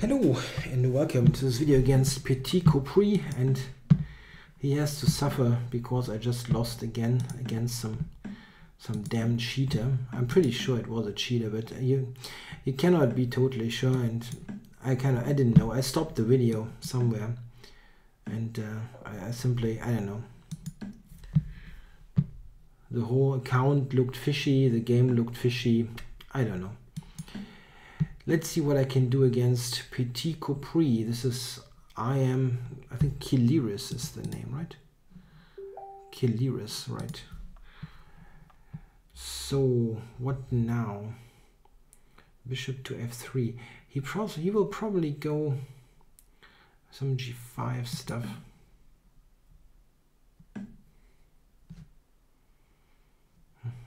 Hello and welcome to this video against petitcoprit and he has to suffer because I just lost again against some some damn cheater. I'm pretty sure it was a cheater but you you cannot be totally sure and I kind of I didn't know. I stopped the video somewhere and uh, I, I simply I don't know. The whole account looked fishy, the game looked fishy. I don't know. Let's see what I can do against petitcoprit. This is IM I think Kelires is the name, right? Kelires, right? So what now? Bishop to f3. He probably he will probably go some g5 stuff.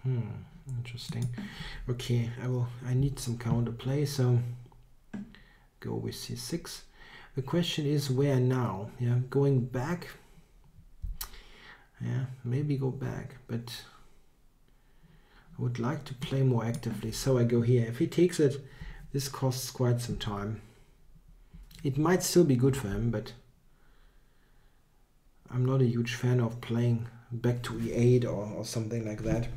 Hmm interesting. Okay I will I need some counterplay so go with c6 the question is where now? Yeah going back? Yeah maybe go back but I would like to play more actively so I go here. If he takes it this costs quite some time. It might still be good for him but I'm not a huge fan of playing back to e8 or, or something like that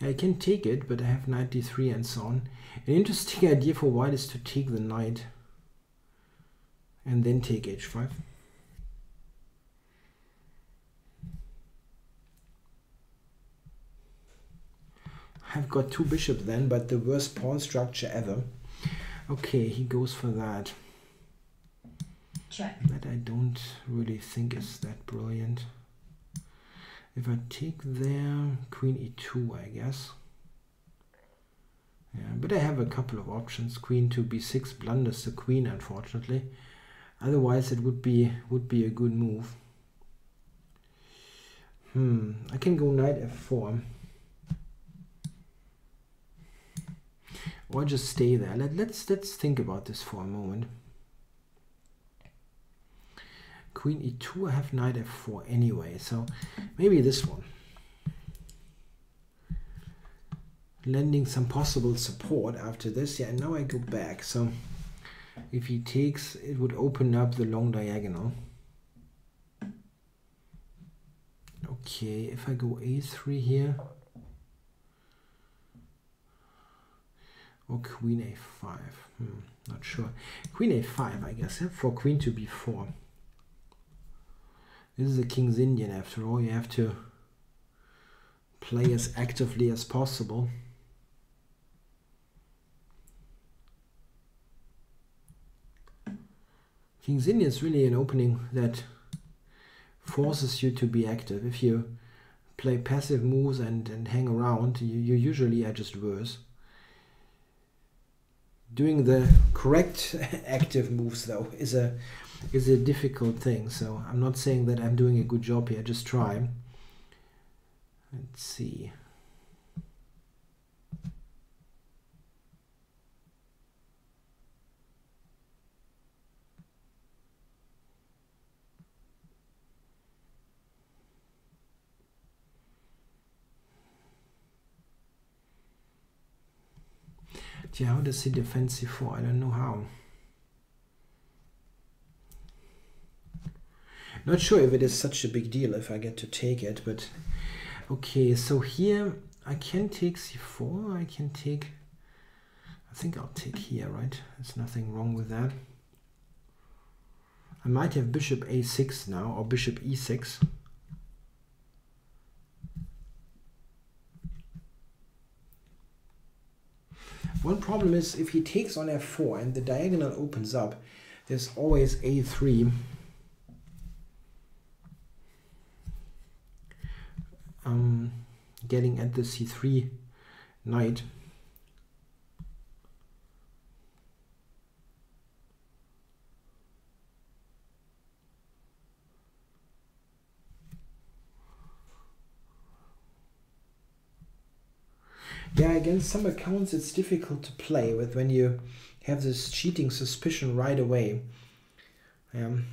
I can take it, but I have 93 and so on. An interesting idea for white is to take the knight and then take h5. I've got two bishops then, but the worst pawn structure ever. Okay, he goes for that. Check. That I don't really think is that brilliant. If I take there, queen e2, I guess. Yeah, but I have a couple of options. Queen to b6 blunders the queen, unfortunately. Otherwise, it would be would be a good move. Hmm, I can go knight f4. Or just stay there. Let, let's let's think about this for a moment. Queen e2, I have knight f4 anyway, so maybe this one. Lending some possible support after this. Yeah, and now I go back. So if he takes, it would open up the long diagonal. Okay, if I go a3 here, or queen a5, hmm, not sure. Queen a5, I guess, for queen to b4. This is a King's Indian after all. You have to play as actively as possible. King's Indian is really an opening that forces you to be active. If you play passive moves and, and hang around, you, you usually are just worse. Doing the correct active moves though is a is a difficult thing. So I'm not saying that I'm doing a good job here, just try. Let's see. Yeah, how does he defend c4? I don't know how. Not sure if it is such a big deal if I get to take it, but okay, so here I can take c4, I can take, I think I'll take here, right? There's nothing wrong with that. I might have bishop a6 now, or bishop e6. One problem is if he takes on f4 and the diagonal opens up, there's always a3 um, getting at the c3 knight. Yeah, against some accounts it's difficult to play with when you have this cheating suspicion right away. Um,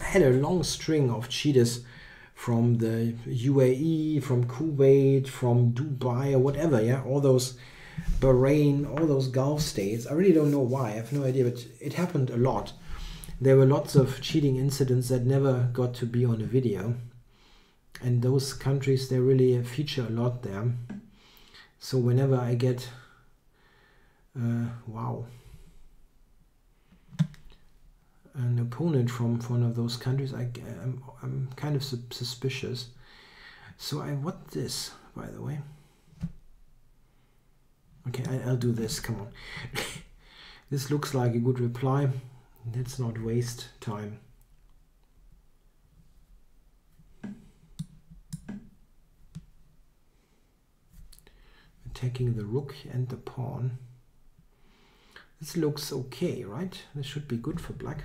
I had a long string of cheaters from the UAE, from Kuwait, from Dubai, or whatever. Yeah, all those Bahrain, all those Gulf states. I really don't know why. I have no idea, but it happened a lot. There were lots of cheating incidents that never got to be on a video. And those countries, they really feature a lot there. So whenever I get, uh, wow, an opponent from, from one of those countries, I, I'm, I'm kind of su suspicious. So I want this, by the way. Okay, I, will do this, come on. this looks like a good reply. Let's not waste time. Attacking the rook and the pawn. This looks okay, right? This should be good for black.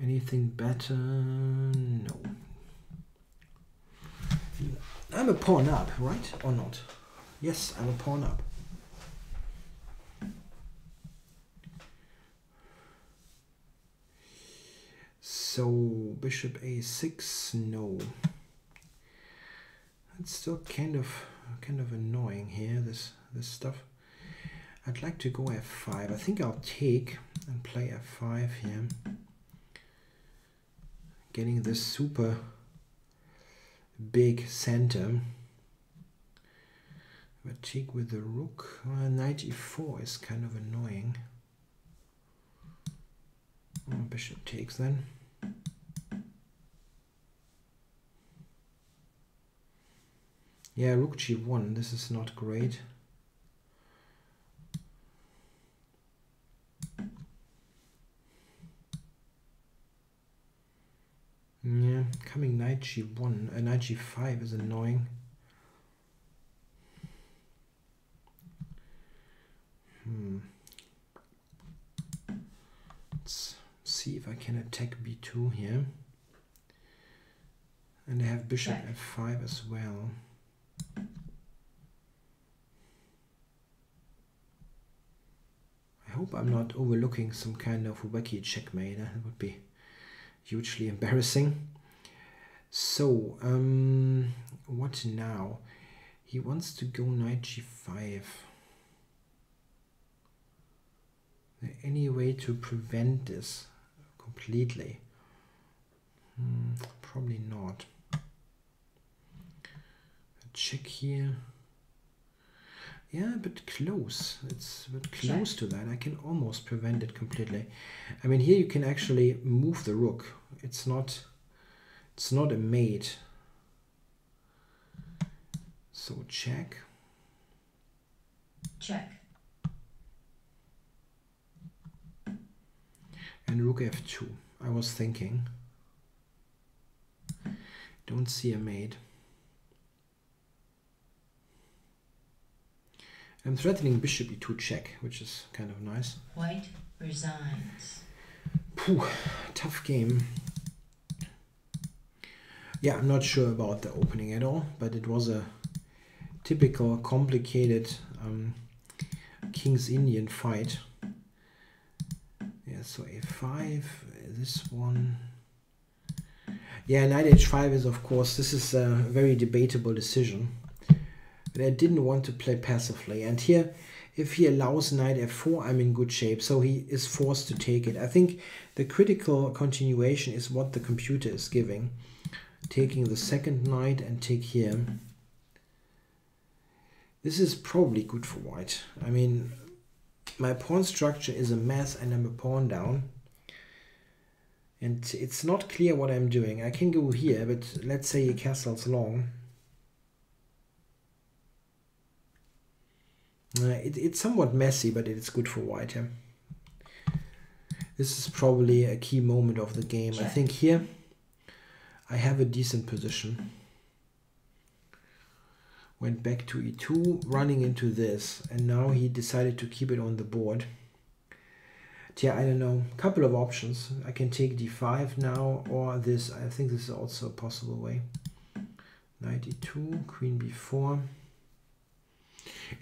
Anything better? No. I'm a pawn up, right? Or not? Yes, I'm a pawn up. So bishop a6, no. It's still kind of kind of annoying here, this this stuff. I'd like to go f5. I think I'll take and play f5 here. Getting this super big center. But cheek with the rook. Uh, knight e4 is kind of annoying. Bishop takes then. Yeah, rook g1, this is not great. Yeah, coming knight g1, uh, knight g5 is annoying. Hmm. Let's see if I can attack b2 here. And I have bishop f5 as well. I hope I'm not overlooking some kind of wacky checkmate. That would be hugely embarrassing. So, um, what now? He wants to go knight g5. There any way to prevent this completely? Hmm, probably not. Check here. Yeah, but close. It's but close to that. I can almost prevent it completely. I mean, here you can actually move the rook. It's not. It's not a mate. So check. Check. And rook f2. I was thinking. Don't see a mate. I'm threatening bishop e2 check, which is kind of nice. White resigns. Pooh, tough game. Yeah, I'm not sure about the opening at all, but it was a typical complicated um, King's Indian fight. Yeah, so a5, this one. Yeah, knight h5 is of course, this is a very debatable decision but I didn't want to play passively. And here, if he allows knight f4, I'm in good shape. So he is forced to take it. I think the critical continuation is what the computer is giving. Taking the second knight and take here. This is probably good for white. I mean, my pawn structure is a mess and I'm a pawn down. And it's not clear what I'm doing. I can go here, but let's say he castles long. Uh, it, it's somewhat messy, but it's good for white. Yeah? This is probably a key moment of the game. I think here I have a decent position. Went back to e2, running into this, and now he decided to keep it on the board. yeah, I don't know. Couple of options. I can take d5 now, or this. I think this is also a possible way. Knight e2, queen b4.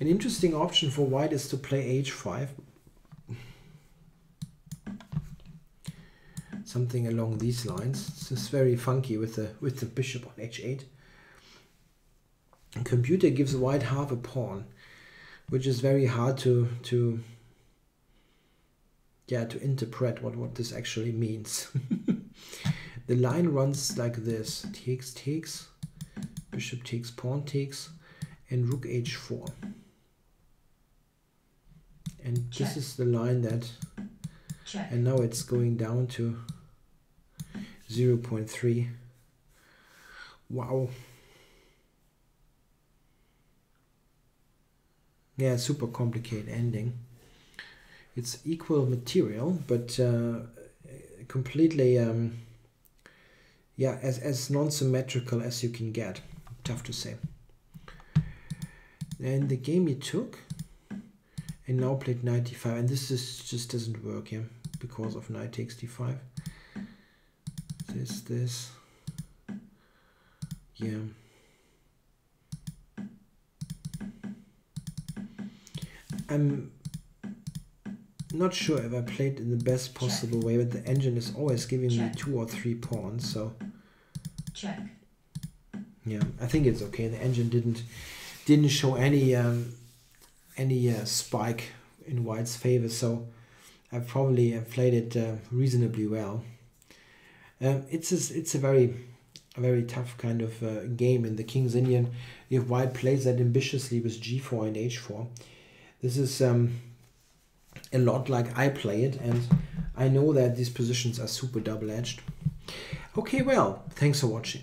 An interesting option for white is to play h5. Something along these lines. It's is very funky with the with the bishop on h8. computer gives white half a pawn, which is very hard to to yeah to interpret what what this actually means. the line runs like this: takes takes, bishop takes, pawn takes, and rook h4 and Check. this is the line that Check. and now it's going down to 0 0.3 wow. Yeah super complicated ending. It's equal material but uh, completely um, yeah as, as non-symmetrical as you can get. Tough to say. And the game you took and now played 95 and this is just doesn't work here because of knight takes d5 this this yeah I'm not sure if I played in the best possible Check. way but the engine is always giving Check. me two or three pawns so Check. yeah I think it's okay the engine didn't didn't show any um, any uh, spike in White's favor, so I probably played it uh, reasonably well. Um, it's a, it's a very a very tough kind of uh, game in the King's Indian. If White plays that ambitiously with G4 and H4, this is um, a lot like I play it, and I know that these positions are super double-edged. Okay, well, thanks for watching.